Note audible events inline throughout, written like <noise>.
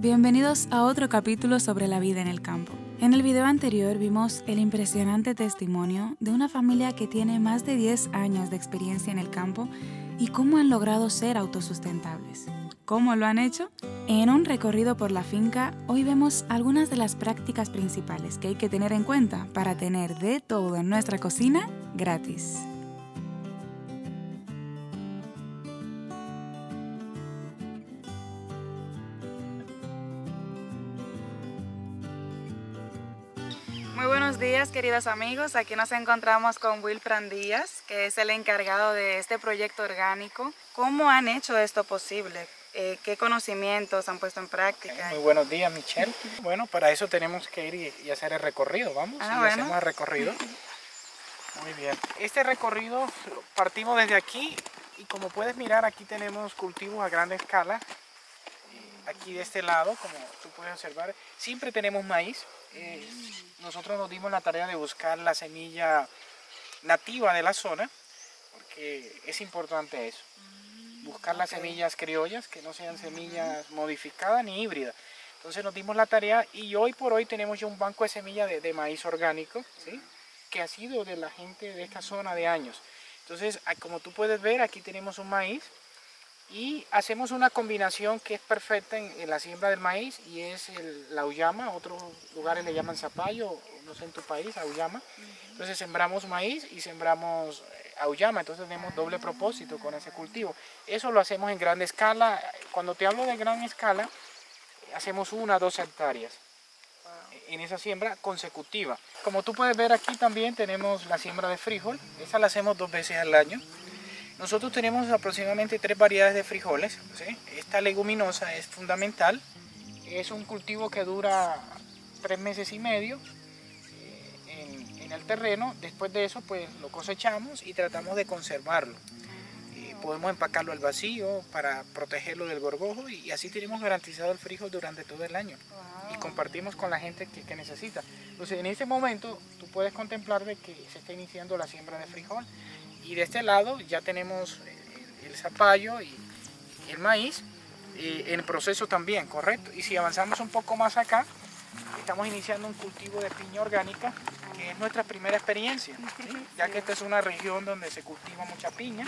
Bienvenidos a otro capítulo sobre la vida en el campo. En el video anterior vimos el impresionante testimonio de una familia que tiene más de 10 años de experiencia en el campo y cómo han logrado ser autosustentables. ¿Cómo lo han hecho? En un recorrido por la finca, hoy vemos algunas de las prácticas principales que hay que tener en cuenta para tener de todo en nuestra cocina gratis. Buenos días queridos amigos, aquí nos encontramos con Will Prandías, que es el encargado de este proyecto orgánico. ¿Cómo han hecho esto posible? Eh, ¿Qué conocimientos han puesto en práctica? Muy buenos días Michelle. Bueno, para eso tenemos que ir y, hacer el recorrido, vamos, Ah, y bueno. hacemos el recorrido. Muy bien. Este recorrido partimos desde aquí y como puedes mirar aquí tenemos cultivos a gran escala. Aquí de este lado, como tú puedes observar, siempre tenemos maíz. Eh, nosotros nos dimos la tarea de buscar la semilla nativa de la zona, porque es importante eso. Buscar las semillas criollas, que no sean semillas modificadas ni híbridas. Entonces nos dimos la tarea y hoy por hoy tenemos ya un banco de semillas de, de maíz orgánico, ¿sí? que ha sido de la gente de esta zona de años. Entonces, como tú puedes ver, aquí tenemos un maíz y hacemos una combinación que es perfecta en, en la siembra del maíz y es el, la auyama, otros lugares le llaman zapallo, no sé en tu país, auyama. Entonces sembramos maíz y sembramos eh, auyama, entonces tenemos doble propósito con ese cultivo. Eso lo hacemos en gran escala. Cuando te hablo de gran escala, hacemos una, dos hectáreas en esa siembra consecutiva. Como tú puedes ver aquí también tenemos la siembra de frijol, esa la hacemos dos veces al año. Nosotros tenemos aproximadamente tres variedades de frijoles. ¿sí? Esta leguminosa es fundamental, es un cultivo que dura tres meses y medio eh, en, en el terreno. Después de eso pues lo cosechamos y tratamos de conservarlo. Eh, podemos empacarlo al vacío para protegerlo del gorgojo y así tenemos garantizado el frijol durante todo el año y compartimos con la gente que, que necesita. Entonces en este momento tú puedes contemplar de que se está iniciando la siembra de frijol y de este lado ya tenemos eh, el zapallo y el maíz eh, en proceso también, correcto. Y si avanzamos un poco más acá, estamos iniciando un cultivo de piña orgánica, que es nuestra primera experiencia, ya que esta es una región donde se cultiva mucha piña,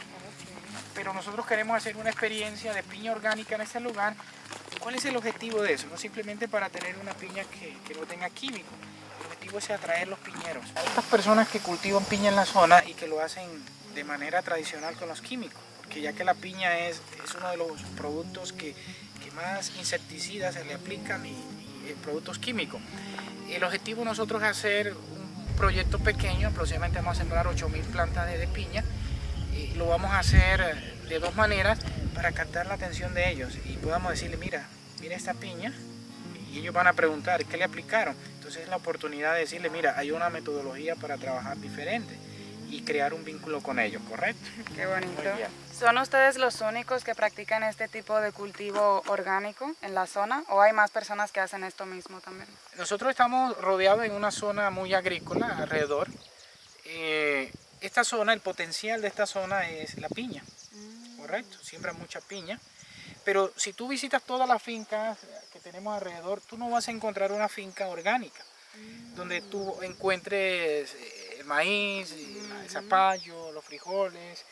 pero nosotros queremos hacer una experiencia de piña orgánica en este lugar. ¿Cuál es el objetivo de eso? No simplemente para tener una piña que, que no tenga químicos, el objetivo es atraer los piñeros. Estas personas que cultivan piña en la zona y que lo hacen de manera tradicional con los químicos, porque ya que la piña es, es uno de los productos que, que más insecticidas se le aplican y, eh, productos químicos. El objetivo nosotros es hacer un proyecto pequeño, aproximadamente vamos a sembrar 8.000 plantas de, piña, y lo vamos a hacer eh, de dos maneras para captar la atención de ellos y podamos decirle, mira, mira esta piña, y ellos van a preguntar, ¿qué le aplicaron? Entonces es la oportunidad de decirle, mira, hay una metodología para trabajar diferente y crear un vínculo con ellos, ¿correcto? Qué bonito. ¿Son ustedes los únicos que practican este tipo de cultivo orgánico en la zona o hay más personas que hacen esto mismo también? Nosotros estamos rodeados en una zona muy agrícola alrededor. Eh, esta zona, el potencial de esta zona es la piña, correcto, siembra mucha piña. Pero si tú visitas todas las fincas que tenemos alrededor, tú no vas a encontrar una finca orgánica, donde tú encuentres eh, maíz, el zapallo, los frijoles,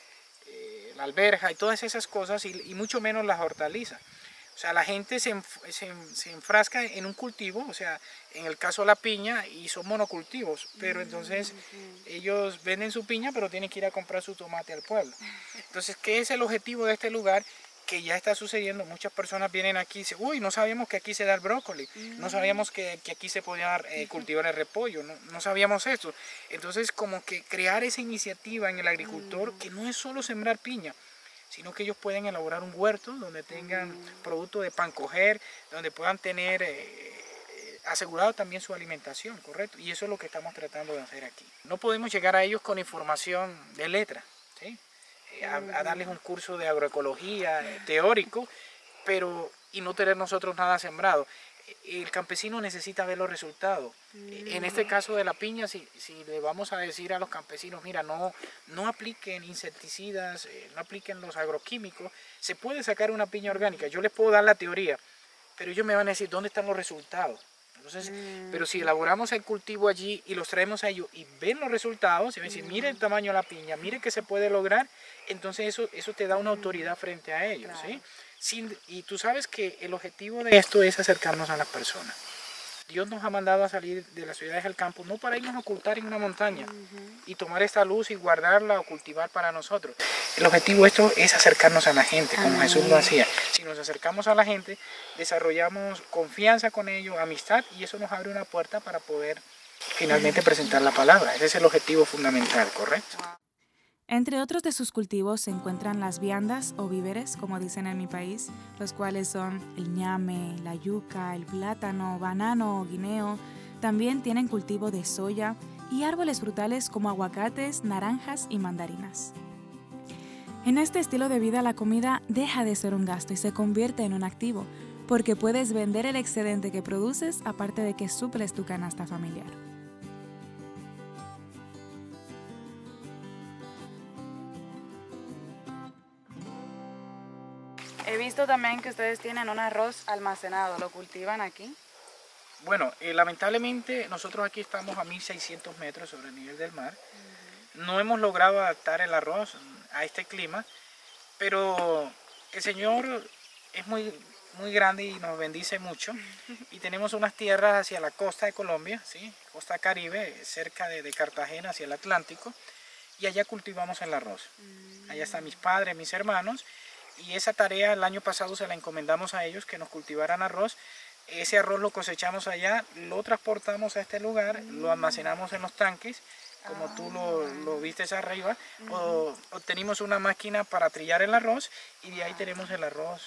eh, la alberja y todas esas cosas, y, y mucho menos las hortalizas. O sea, la gente se, se se enfrasca en un cultivo, o sea, en el caso de la piña, y son monocultivos, pero entonces ellos venden su piña, pero tienen que ir a comprar su tomate al pueblo. Entonces, ¿qué es el objetivo de este lugar? Que ya está sucediendo, muchas personas vienen aquí y dicen, uy, no sabíamos que aquí se da el brócoli, no sabíamos que, que aquí se podía eh, cultivar el repollo, no, no sabíamos esto. Entonces, como que crear esa iniciativa en el agricultor, que no es solo sembrar piña, sino que ellos pueden elaborar un huerto donde tengan producto de pan coger, donde puedan tener eh, eh, asegurado también su alimentación, ¿correcto? Y eso es lo que estamos tratando de hacer aquí. No podemos llegar a ellos con información de letra, ¿sí? Eh, a, a darles un curso de agroecología eh, teórico, pero y no tener nosotros nada sembrado. Eh, El campesino necesita ver los resultados. Eh, En este caso de la piña, si, si le vamos a decir a los campesinos, mira, no, no apliquen insecticidas, eh, no apliquen los agroquímicos, se puede sacar una piña orgánica. Yo les puedo dar la teoría, pero ellos me van a decir dónde están los resultados. Entonces, Mm. pero si elaboramos el cultivo allí y los traemos a ellos y ven los resultados, y decir, mire el tamaño de la piña, mire que se puede lograr, entonces eso, eso te da una autoridad frente a ellos. ¿sí? Sin- y tú sabes que el objetivo de esto es acercarnos a las personas. Dios nos ha mandado a salir de las ciudades al campo, no para irnos a ocultar en una montaña y tomar esta luz y guardarla o cultivar para nosotros. El objetivo de esto es acercarnos a la gente, como Jesús lo hacía. Si nos acercamos a la gente, desarrollamos confianza con ellos, amistad, y eso nos abre una puerta para poder finalmente presentar la palabra. Ese es el objetivo fundamental, ¿correcto? Entre otros de sus cultivos se encuentran las viandas o víveres, como dicen en mi país, los cuales son el ñame, la yuca, el plátano, banano o guineo. También tienen cultivo de soya y árboles frutales como aguacates, naranjas y mandarinas. En este estilo de vida la comida deja de ser un gasto y se convierte en un activo, porque puedes vender el excedente que produces aparte de que suples tu canasta familiar. He visto también que ustedes tienen un arroz almacenado, ¿lo cultivan aquí? Bueno, eh, lamentablemente nosotros aquí estamos a 1600 metros sobre el nivel del mar. No hemos logrado adaptar el arroz a este clima, pero el Señor es muy, muy grande y nos bendice mucho. <laughs> Y tenemos unas tierras hacia la costa de Colombia, ¿sí? costa caribe, cerca de, de Cartagena, hacia el Atlántico, y allá cultivamos el arroz. Allá están mis padres, mis hermanos, y esa tarea el año pasado se la encomendamos a ellos, que nos cultivaran arroz. Ese arroz lo cosechamos allá, lo transportamos a este lugar, lo almacenamos en los tanques, como tú lo, lo vistes arriba, o, obtenimos una máquina para trillar el arroz y de ahí tenemos el arroz.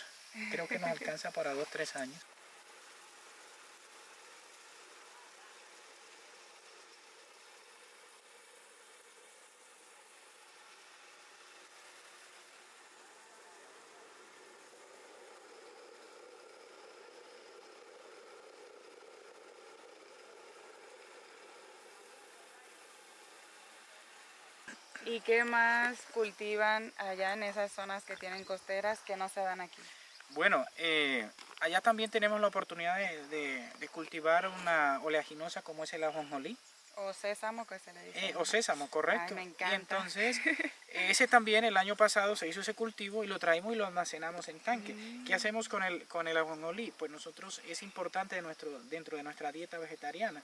Creo que nos alcanza para dos, tres años. ¿Y qué más cultivan allá en esas zonas que tienen costeras que no se dan aquí? Bueno, eh, allá también tenemos la oportunidad de, de- de cultivar una oleaginosa como es el ajonjolí. O sésamo que se le dice. Eh, o sésamo, correcto. me Y encanta. entonces, <laughs> ese también el año pasado se hizo ese cultivo y lo traímos y lo almacenamos en tanque. Mm. ¿Qué hacemos con el, con el ajonjolí? Pues nosotros es importante de nuestro, dentro de nuestra dieta vegetariana.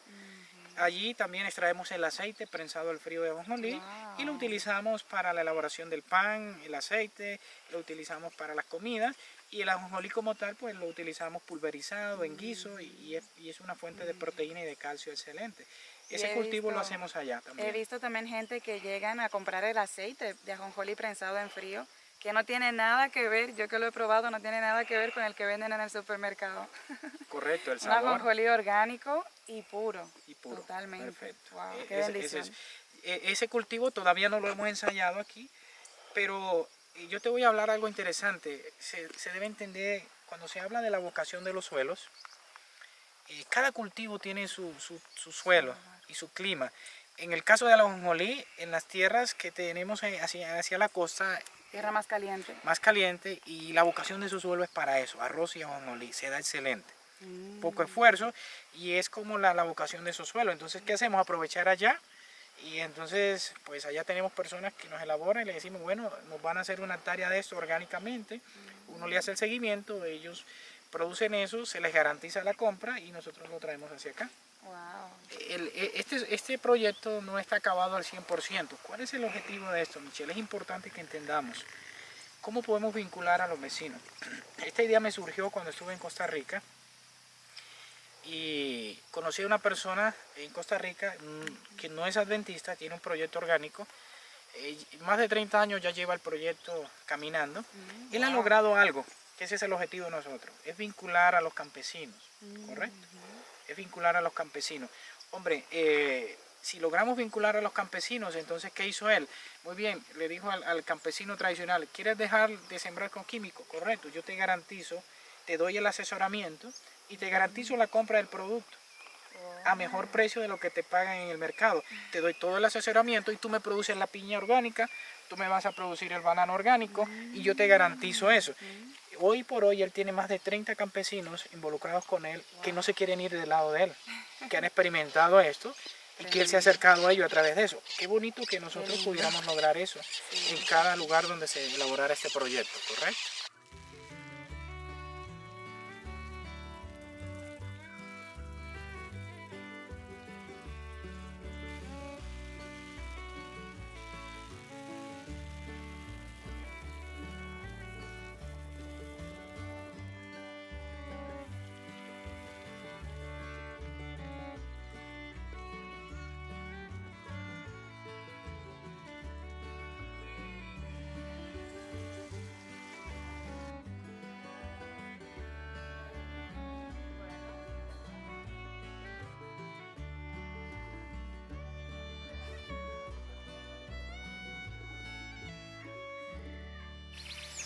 Allí también extraemos el aceite prensado al frío de ajonjolí y lo utilizamos para la elaboración del pan, el aceite, lo utilizamos para las comidas y el ajonjolí como tal pues lo utilizamos pulverizado en guiso y, y es, y es una fuente de proteína y de calcio excelente. Ese cultivo lo hacemos allá también. He visto también gente que llegan a comprar el aceite de ajonjolí prensado en frío, que no tiene nada que ver, yo que lo he probado, no tiene nada que ver con el que venden en el supermercado. Correcto, el <laughs> Un sabor ajonjolí orgánico y puro. Puro. Totalmente. Perfecto. Wow, E- qué ese- e- ese cultivo todavía no lo hemos ensayado aquí, pero eh, yo te voy a hablar algo interesante. Se, se debe entender, cuando se habla de la vocación de los suelos, eh, cada cultivo tiene su, su- su suelo y su clima. En el caso de la ajonjolí, en las tierras que tenemos eh, hacia, hacia la costa, Tierra más caliente. más caliente, y la vocación de su suelo es para eso, arroz y ajonjolí, se da excelente. Poco esfuerzo y es como la, la vocación de esos suelos. Entonces, ¿qué hacemos? Aprovechar allá y entonces, pues allá tenemos personas que nos elaboran y le decimos, bueno, nos van a hacer una tarea de esto orgánicamente, uno le hace el seguimiento, ellos producen eso, se les garantiza la compra y nosotros lo traemos hacia acá. Wow. El- e- este, este proyecto no está acabado al 100%. ¿Cuál es el objetivo de esto, Michelle? Es importante que entendamos cómo podemos vincular a los vecinos. Esta idea me surgió cuando estuve en Costa Rica y conocí a una persona en Costa Rica mm, que no es adventista, tiene un proyecto orgánico. eh, más de 30 años ya lleva el proyecto caminando. Él ha logrado algo, que ese es el objetivo de nosotros, es vincular a los campesinos, ¿correcto? Es vincular a los campesinos. Hombre, eh, si logramos vincular a los campesinos, entonces, ¿qué hizo él? Muy bien, le dijo al, al campesino tradicional, ¿quieres dejar de sembrar con químicos? Correcto, yo te garantizo, te doy el asesoramiento y te garantizo la compra del producto a mejor precio de lo que te pagan en el mercado. Te doy todo el asesoramiento y tú me produces la piña orgánica, tú me vas a producir el banano orgánico y yo te garantizo eso. hoy por hoy él tiene más de 30 campesinos involucrados con él que no se quieren ir del lado de él, que han <laughs> experimentado esto y que él se ha acercado a ellos a través de eso. Qué bonito que nosotros pudiéramos lograr eso en cada lugar donde se elaborara este proyecto, ¿correcto?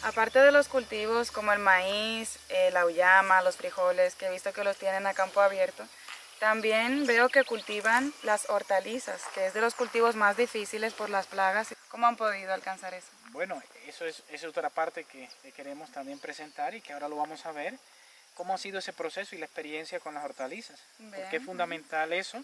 Aparte de los cultivos como el maíz, eh, la uyama, los frijoles, que he visto que los tienen a campo abierto, también veo que cultivan las hortalizas, que es de los cultivos más difíciles por las plagas. ¿Cómo han podido alcanzar eso? Bueno, eso es, es otra parte que, que queremos también presentar y que ahora lo vamos a ver. ¿Cómo ha sido ese proceso y la experiencia con las hortalizas? Porque es fundamental eso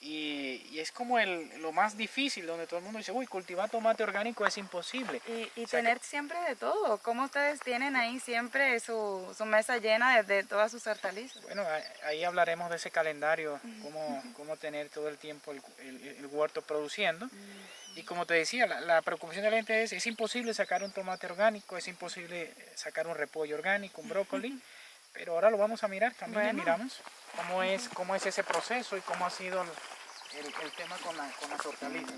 y, es como el, lo más difícil, donde todo el mundo dice, uy, cultivar tomate orgánico es imposible. Y, tener siempre de todo. ¿Cómo ustedes tienen ahí siempre su, su mesa llena de, todas sus hortalizas? Bueno, ahí hablaremos de ese calendario, cómo, cómo tener todo el tiempo el, el, huerto produciendo. Y como te decía, la, preocupación de la gente es, es imposible sacar un tomate orgánico, es imposible sacar un repollo orgánico, un brócoli. Pero ahora lo vamos a mirar, también miramos cómo es, cómo es ese proceso y cómo ha sido el, tema con, con las hortalizas.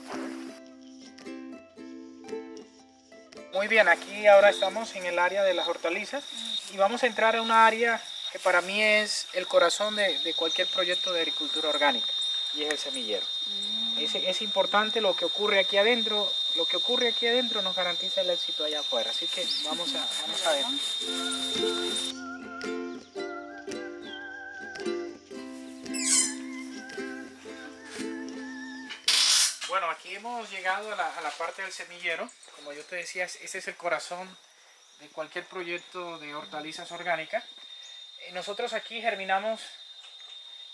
Muy bien, aquí ahora estamos en el área de las hortalizas y vamos a entrar a una área que para mí es el corazón de, de cualquier proyecto de agricultura orgánica y es el semillero. Mm. Es, es, importante lo que ocurre aquí adentro, lo que ocurre aquí adentro nos garantiza el éxito allá afuera, así que vamos a, vamos a ver. Aquí hemos llegado a la, parte del semillero. Como yo te decía, ese es el corazón de cualquier proyecto de hortalizas orgánicas. Y nosotros aquí germinamos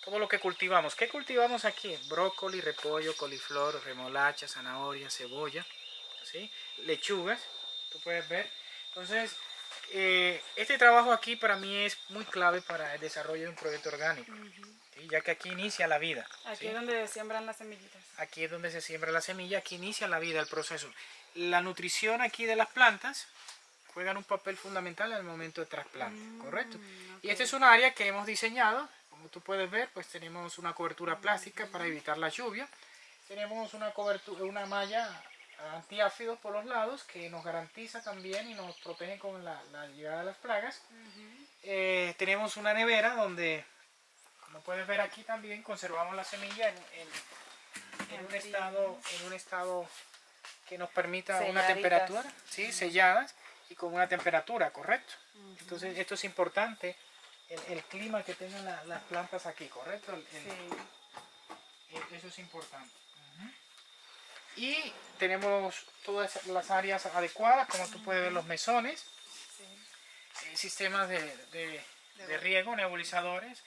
todo lo que cultivamos. ¿Qué cultivamos aquí? Brócoli, repollo, coliflor, remolacha, zanahoria, cebolla, ¿sí? lechugas, tú puedes ver. Entonces, eh, este trabajo aquí para mí es muy clave para el desarrollo de un proyecto orgánico, ya que aquí inicia la vida. Aquí es donde se siembran las semillitas. Aquí es donde se siembra la semilla, aquí inicia la vida, el proceso. La nutrición aquí de las plantas juegan un papel fundamental en el momento de trasplante, mm, ¿correcto? Y esta es un área que hemos diseñado, como tú puedes ver, pues tenemos una cobertura plástica para evitar la lluvia, tenemos una cobertura, una malla antiáfidos por los lados que nos garantiza también y nos protege con la, llegada de las plagas. Eh, tenemos una nevera donde, como puedes ver aquí también, conservamos la semilla en, un, estado, en un estado que nos permita una temperatura, ¿sí? selladas y con una temperatura, correcto. Entonces esto es importante, el, clima que tengan las plantas aquí, ¿correcto? Eso es importante. Y tenemos todas las áreas adecuadas, como tú puedes ver los mesones, eh, sistemas de, de, riego, nebulizadores,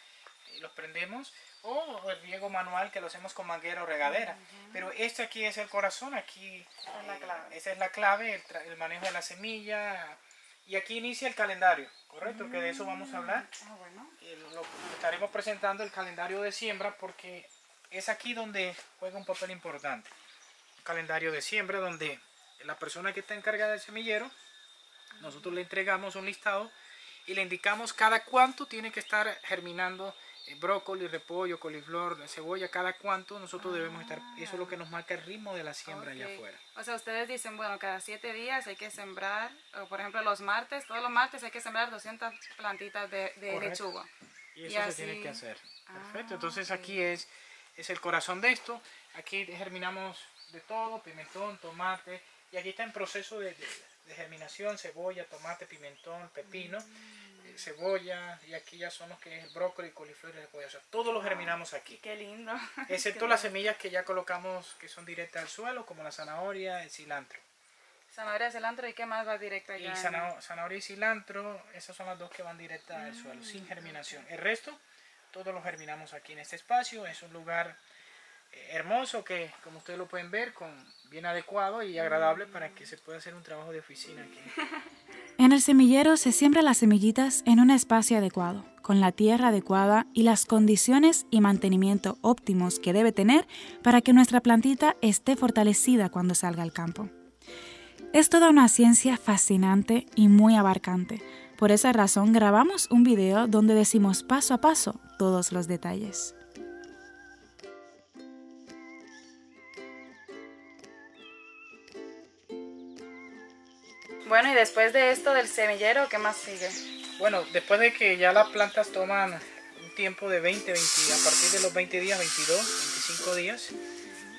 los prendemos, o el riego manual que lo hacemos con manguera o regadera. Pero este aquí es el corazón, aquí esa es la clave, esa es la clave el, manejo de la semilla. Y aquí inicia el calendario, ¿correcto? Que de eso vamos a hablar. Ah, bueno. lo, estaremos presentando el calendario de siembra porque es aquí donde juega un papel importante calendario de siembra donde la persona que está encargada del semillero, nosotros le entregamos un listado y le indicamos cada cuánto tiene que estar germinando eh, brócoli, repollo, coliflor, cebolla, cada cuánto nosotros debemos estar, eso es lo que nos marca el ritmo de la siembra allá afuera. O sea, ustedes dicen, bueno, cada siete días hay que sembrar, por ejemplo los martes, todos los martes hay que sembrar 200 plantitas de, lechuga. Y eso se tiene que hacer. Perfecto, entonces ah, aquí es, es el corazón de esto, aquí germinamos de todo, pimentón, tomate, y aquí está en proceso de, germinación, cebolla, tomate, pimentón, pepino, eh, cebolla, y aquí ya son los que es el brócoli, coliflor y repollo, o sea, todos los germinamos aquí. Qué lindo. <laughs> Excepto las semillas que ya colocamos que son directas al suelo, como la zanahoria, el cilantro. Zanahoria, cilantro y qué más va directo allá. Y zanahoria y cilantro, esas son las dos que van directas al suelo, sin mm, germinación. El resto, todos lo germinamos aquí en este espacio. Es un lugar eh, hermoso que, como ustedes lo pueden ver, con, bien adecuado y agradable para que se pueda hacer un trabajo de oficina aquí. <laughs> En el semillero se siembra las semillitas en un espacio adecuado, con la tierra adecuada y las condiciones y mantenimiento óptimos que debe tener para que nuestra plantita esté fortalecida cuando salga al campo. Es toda una ciencia fascinante y muy abarcante. Por esa razón grabamos un video donde decimos paso a paso todos los detalles. Bueno, y después de esto del semillero, ¿qué más sigue? Bueno, después de que ya las plantas toman un tiempo de 20, 20, a partir de los 20 días, 22, 25 días,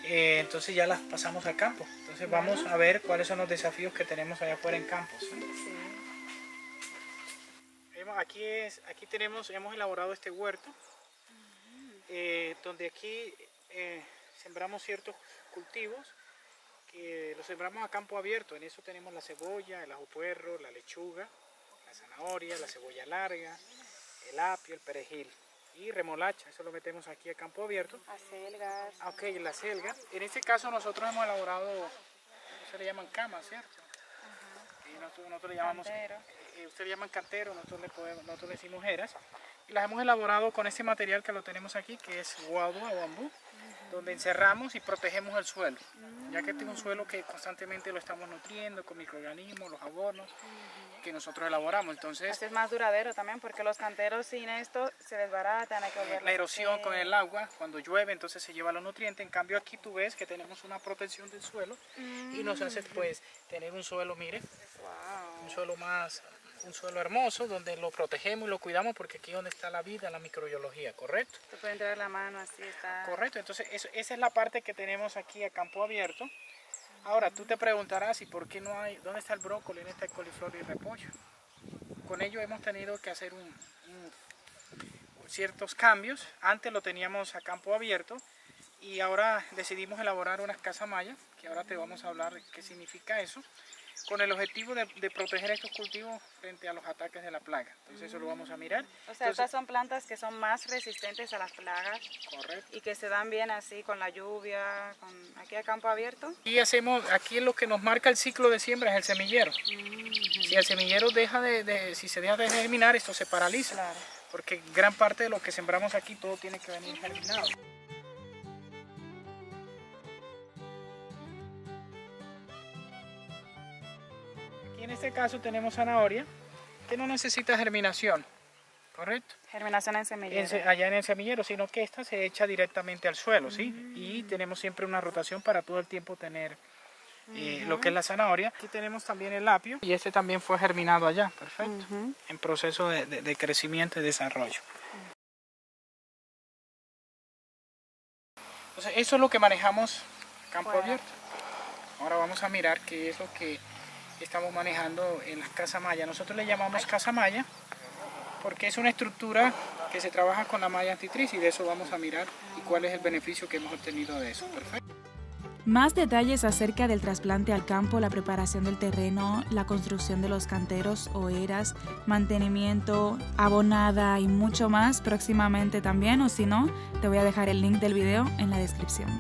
eh, entonces ya las pasamos al campo. Entonces vamos a ver cuáles son los desafíos que tenemos allá afuera en campos. Aquí, es, aquí tenemos, hemos elaborado este huerto, eh, donde aquí eh, sembramos ciertos cultivos que los sembramos a campo abierto. En eso tenemos la cebolla, el ajo puerro, la lechuga, la zanahoria, la cebolla larga, el apio, el perejil y remolacha, eso lo metemos aquí a campo abierto. Acelgas. Ah, ok, la selga. En este caso nosotros hemos elaborado, se le llaman camas, ¿cierto? Y nosotros, le llamamos, eh, eh, ustedes le llaman cantero, nosotros le, podemos, nosotros le decimos jeras. Las hemos elaborado con este material que lo tenemos aquí, que es guadua o bambú donde encerramos y protegemos el suelo, ya que este es un suelo que constantemente lo estamos nutriendo con microorganismos, los abonos que nosotros elaboramos. Entonces, es más duradero también porque los canteros sin esto se desbaratan, hay que La erosión con el agua, cuando llueve entonces se lleva los nutrientes, en cambio aquí tú ves que tenemos una protección del suelo y nos hace pues tener un suelo, mire, un suelo más un suelo hermoso donde lo protegemos y lo cuidamos porque aquí es donde está la vida, la microbiología, ¿correcto? Se puede entrar la mano, así está. Correcto, entonces esa es la parte que tenemos aquí a campo abierto. Ahora tú te preguntarás, ¿y por qué no hay, dónde está el brócoli, en este coliflor y repollo? Con ello hemos tenido que hacer ciertos cambios. Antes lo teníamos a campo abierto y ahora decidimos elaborar unas casas mayas, que ahora te vamos a hablar qué significa eso con el objetivo de, proteger estos cultivos frente a los ataques de la plaga. Entonces eso lo vamos a mirar. O sea, estas son plantas que son más resistentes a las plagas. Correcto. Y que se dan bien así con la lluvia, con aquí a campo abierto. Y hacemos, aquí lo que nos marca el ciclo de siembra es el semillero. Si el semillero deja de, si se deja de germinar, esto se paraliza. Claro. Porque gran parte de lo que sembramos aquí todo tiene que venir germinado. En este caso tenemos zanahoria que no necesita germinación, ¿correcto? Germinación en semillero. allá en el semillero, sino que esta se echa directamente al suelo, ¿sí? Y tenemos siempre una rotación para todo el tiempo tener eh, lo que es la zanahoria. Aquí tenemos también el apio y este también fue germinado allá, perfecto, en proceso de, crecimiento y desarrollo. Entonces, eso es lo que manejamos campo abierto. Ahora vamos a mirar qué es lo que estamos manejando en las casas maya. Nosotros le llamamos casa maya porque es una estructura que se trabaja con la malla antitriz y de eso vamos a mirar y cuál es el beneficio que hemos obtenido de eso. Perfecto. Más detalles acerca del trasplante al campo, la preparación del terreno, la construcción de los canteros o eras, mantenimiento, abonada y mucho más próximamente también o si no, te voy a dejar el link del video en la descripción.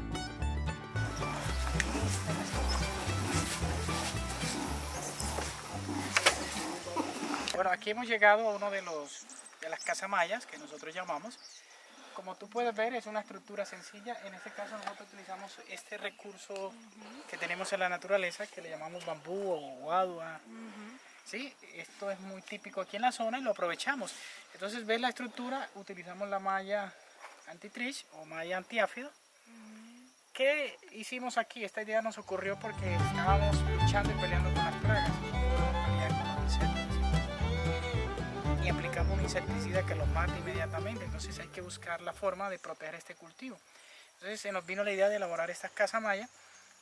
Hemos llegado a uno de de las casas mayas que nosotros llamamos. Como tú puedes ver es una estructura sencilla. En este caso nosotros utilizamos este recurso que tenemos en la naturaleza que le llamamos bambú o guadua. ¿Sí? Esto es muy típico aquí en la zona y lo aprovechamos. Entonces ves la estructura, utilizamos la malla antitriz o malla antiáfido. ¿Qué hicimos aquí? Esta idea nos ocurrió porque estábamos luchando y peleando con las plagas insecticida que lo mata inmediatamente, entonces hay que buscar la forma de proteger este cultivo. Entonces se nos vino la idea de elaborar estas casas maya.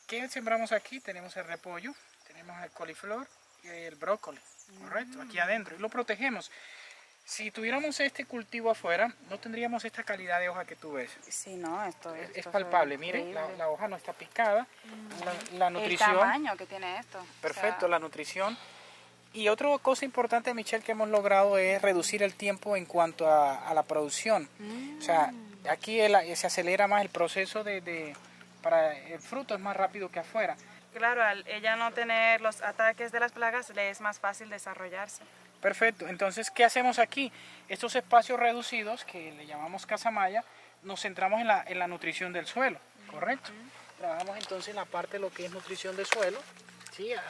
¿Qué sembramos aquí? Tenemos el repollo, tenemos el coliflor y el brócoli, correcto, aquí adentro, y lo protegemos. Si tuviéramos este cultivo afuera, no tendríamos esta calidad de hoja que tú ves. Sí, no, esto, Es, esto es palpable, mire, la, la hoja no está picada, la, la nutrición, El tamaño que tiene esto. o perfecto, sea, la nutrición. Y otra cosa importante, Michelle, que hemos logrado es reducir el tiempo en cuanto a, a la producción. O sea, aquí el- se acelera más el proceso de, de- para el fruto, es más rápido que afuera. Claro, al ella no tener los ataques de las plagas, le es más fácil desarrollarse. Perfecto, entonces, ¿qué hacemos aquí? Estos espacios reducidos, que le llamamos casamaya, nos centramos en la, en la nutrición del suelo, ¿correcto? Trabajamos entonces en la parte de lo que es nutrición del suelo, ¿sí? a,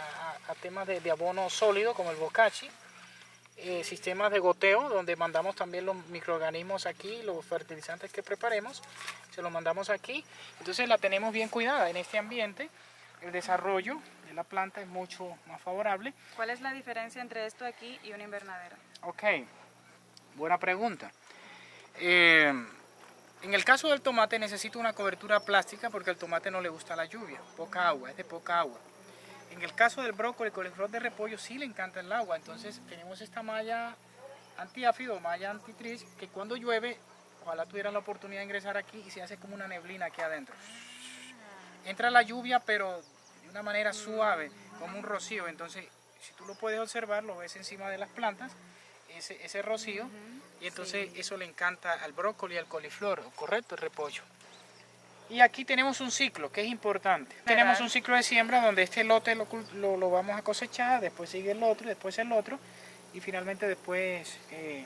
a- temas de, de abono sólido como el bocachi, eh, sistemas de goteo, donde mandamos también los microorganismos aquí, los fertilizantes que preparemos, se los mandamos aquí, entonces la tenemos bien cuidada en este ambiente, el desarrollo de la planta es mucho más favorable. ¿Cuál es la diferencia entre esto aquí y un invernadero? Ok, buena pregunta. Eh, en el caso del tomate necesito una cobertura plástica porque al tomate no le gusta la lluvia, poca agua, es de poca agua. En el caso del brócoli, coliflor de repollo sí le encanta el agua, entonces tenemos esta malla antiáfido, malla antitris, que cuando llueve, ojalá tuvieran la oportunidad de ingresar aquí y se hace como una neblina aquí adentro. Entra la lluvia, pero de una manera suave, como un rocío, entonces si tú lo puedes observar, lo ves encima de las plantas, ese, ese rocío, y entonces eso le encanta al brócoli, al coliflor, correcto, el repollo. Y aquí tenemos un ciclo que es importante. Tenemos un ciclo de siembra donde este lote lo, lo- lo vamos a cosechar, después sigue el otro, después el otro, y finalmente después eh,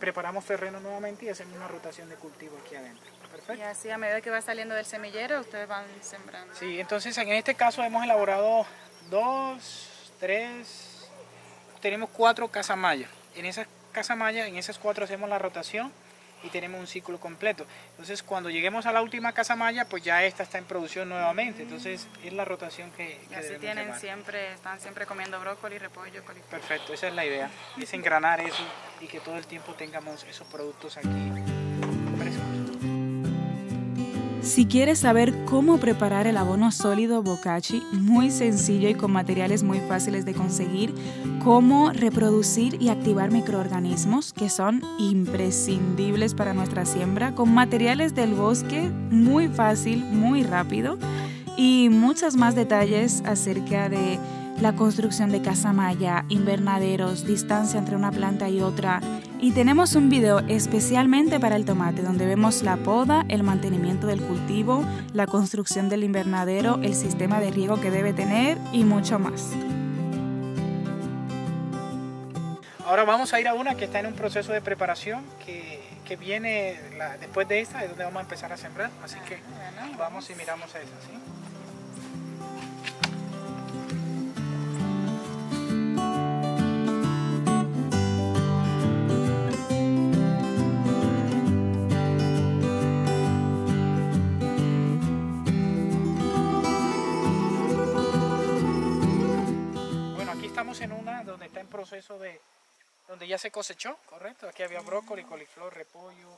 preparamos terreno nuevamente y hacemos una rotación de cultivo aquí adentro. Y Perfecto. así a medida que va saliendo del semillero, ustedes van sembrando. Sí, entonces en este caso hemos elaborado dos, tres, tenemos cuatro casamayas. En esas casamayas, en esas cuatro hacemos la rotación y tenemos un ciclo completo. Entonces cuando lleguemos a la última casamaya, pues ya esta está en producción nuevamente. Entonces es la rotación que, Y que así tienen llevar. siempre, están siempre comiendo brócoli, repollo, coliflor. Perfecto, esa es la idea. Es engranar eso y que todo el tiempo tengamos esos productos aquí. Si quieres saber cómo preparar el abono sólido Bokashi, muy sencillo y con materiales muy fáciles de conseguir, cómo reproducir y activar microorganismos que son imprescindibles para nuestra siembra, con materiales del bosque muy fácil, muy rápido y muchos más detalles acerca de la construcción de casa maya, invernaderos, distancia entre una planta y otra. Y tenemos un video especialmente para el tomate donde vemos la poda, el mantenimiento del cultivo, la construcción del invernadero, el sistema de riego que debe tener y mucho más. Ahora vamos a ir a una que está en un proceso de preparación que, que viene la- después de esta, es donde vamos a empezar a sembrar. Así que vamos y miramos a esa, ¿sí? Proceso de, donde ya se cosechó, correcto. Aquí había brócoli, coliflor, repollo.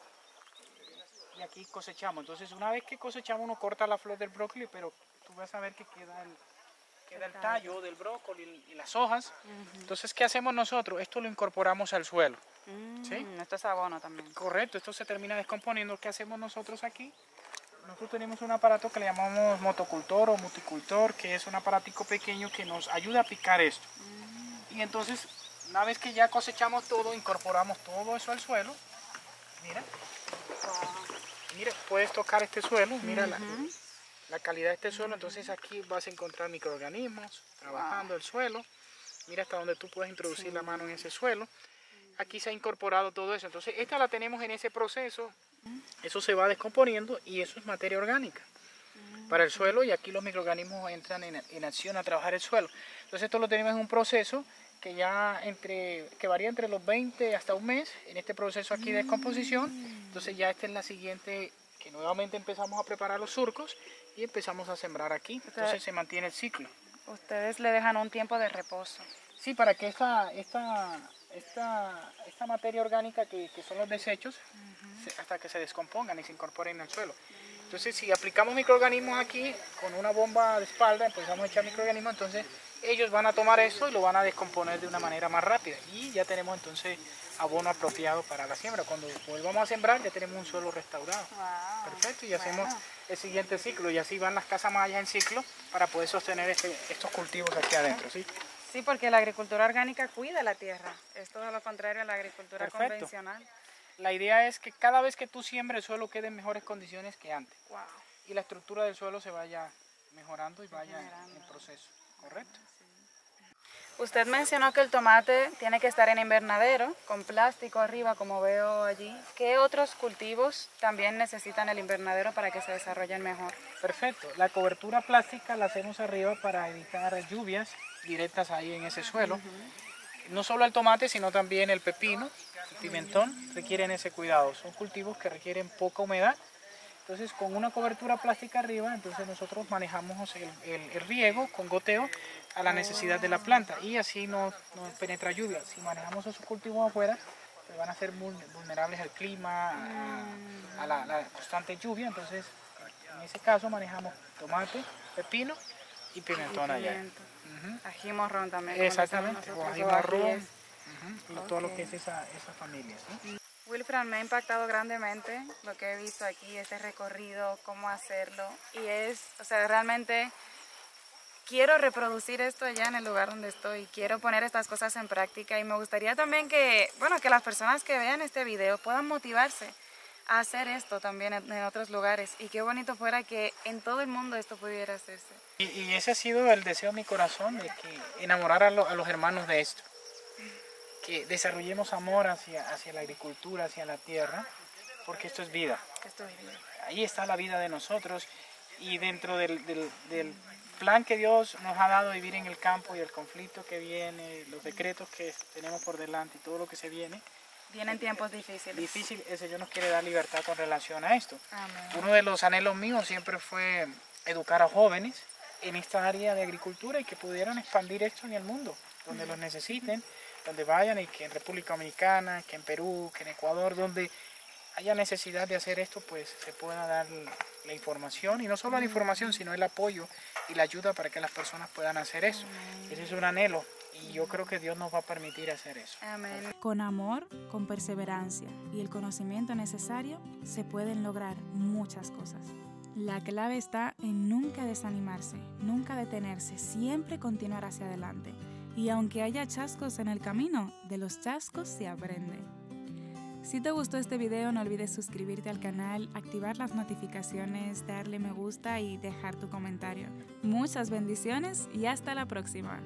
Y aquí cosechamos. Entonces, una vez que cosechamos, uno corta la flor del brócoli, pero tú vas a ver que queda el, queda el tallo del brócoli y las hojas. Entonces, ¿qué hacemos nosotros? Esto lo incorporamos al suelo. ¿Sí? Mm, Esto es abono también. Correcto, esto se termina descomponiendo. ¿Qué hacemos nosotros aquí? Nosotros tenemos un aparato que le llamamos motocultor o multicultor, que es un aparatico pequeño que nos ayuda a picar esto. Y entonces, una vez que ya cosechamos todo, incorporamos todo eso al suelo. Mira. Mira, puedes tocar este suelo, mira la, la calidad de este suelo. Entonces aquí vas a encontrar microorganismos trabajando el suelo. Mira hasta donde tú puedes introducir la mano en ese suelo. Aquí se ha incorporado todo eso. Entonces esta la tenemos en ese proceso. Eso se va descomponiendo y eso es materia orgánica para el suelo y aquí los microorganismos entran en, en acción a trabajar el suelo. Entonces esto lo tenemos en un proceso que ya entre que varía entre los 20 hasta un mes en este proceso aquí de descomposición. Entonces ya esta es la siguiente que nuevamente empezamos a preparar los surcos y empezamos a sembrar aquí. Entonces se mantiene el ciclo. Ustedes le dejan un tiempo de reposo. Sí, para que esta, esta, esta, esta materia orgánica que, que son los desechos, se- hasta que se descompongan y se incorporen al suelo. Entonces, si aplicamos microorganismos aquí con una bomba de espalda, empezamos a echar microorganismos, entonces ellos van a tomar eso y lo van a descomponer de una manera más rápida. Y ya tenemos entonces abono apropiado para la siembra. Cuando volvamos a sembrar ya tenemos un suelo restaurado. Perfecto, y hacemos el siguiente ciclo y así van las casas mayas en ciclo para poder sostener este, estos cultivos aquí adentro. ¿sí? Sí, porque la agricultura orgánica cuida la tierra, es todo lo contrario a la agricultura convencional. La idea es que cada vez que tú siembres el suelo quede en mejores condiciones que antes. Y la estructura del suelo se vaya mejorando y vaya en proceso, ¿correcto? Usted mencionó que el tomate tiene que estar en invernadero, con plástico arriba, como veo allí. ¿Qué otros cultivos también necesitan el invernadero para que se desarrollen mejor? Perfecto. La cobertura plástica la hacemos arriba para evitar lluvias directas ahí en ese suelo. No solo el tomate, sino también el pepino, el pimentón, requieren ese cuidado. Son cultivos que requieren poca humedad entonces con una cobertura plástica arriba, entonces nosotros manejamos el, riego con goteo a la necesidad de la planta y así no, penetra lluvia. Si manejamos esos cultivos afuera, pues van a ser vulnerables al clima, a, la, constante lluvia, entonces en ese caso manejamos tomate, pepino y pimentón allá. Ají morrón también. Exactamente, o ají morrón, todo lo que es esa, esa familia. Wilfran, me ha impactado grandemente lo que he visto aquí, este recorrido, cómo hacerlo. Y es, o sea, realmente quiero reproducir esto allá en el lugar donde estoy. Quiero poner estas cosas en práctica y me gustaría también que, bueno, que las personas que vean este video puedan motivarse a hacer esto también en, otros lugares. Y qué bonito fuera que en todo el mundo esto pudiera hacerse. Y, ese ha sido el deseo de mi corazón, de que enamorar a los hermanos de esto que desarrollemos amor hacia, hacia la agricultura, hacia la tierra, porque esto es vida. Ahí está la vida de nosotros y dentro del, del, plan que Dios nos ha dado vivir en el campo y el conflicto que viene, los decretos que tenemos por delante y todo lo que se viene. Vienen tiempos difíciles. Difícil, el Señor nos quiere dar libertad con relación a esto. Uno de los anhelos míos siempre fue educar a jóvenes en esta área de agricultura y que pudieran expandir esto en el mundo, donde los necesiten donde vayan y que en República Dominicana, que en Perú, que en Ecuador, donde haya necesidad de hacer esto, pues se pueda dar la información y no solo la información, sino el apoyo y la ayuda para que las personas puedan hacer eso. Ese es un anhelo y yo creo que Dios nos va a permitir hacer eso. Con amor, con perseverancia y el conocimiento necesario se pueden lograr muchas cosas. La clave está en nunca desanimarse, nunca detenerse, siempre continuar hacia adelante y aunque haya chascos en el camino, de los chascos se aprende. Si te gustó este video no olvides suscribirte al canal, activar las notificaciones, darle me gusta y dejar tu comentario. Muchas bendiciones y hasta la próxima.